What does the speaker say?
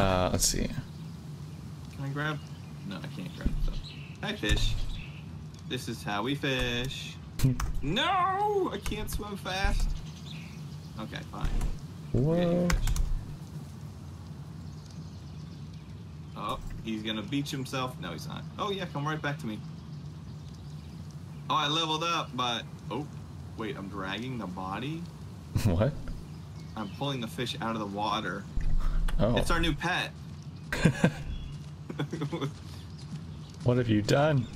Uh, let's see. Can I grab? No, I can't grab stuff. Hi, fish. This is how we fish. no, I can't swim fast. Okay, fine. Whoa. Oh, he's gonna beach himself. No, he's not. Oh yeah, come right back to me. Oh, I leveled up, but oh, wait, I'm dragging the body. What? I'm pulling the fish out of the water. Oh. It's our new pet. what have you done?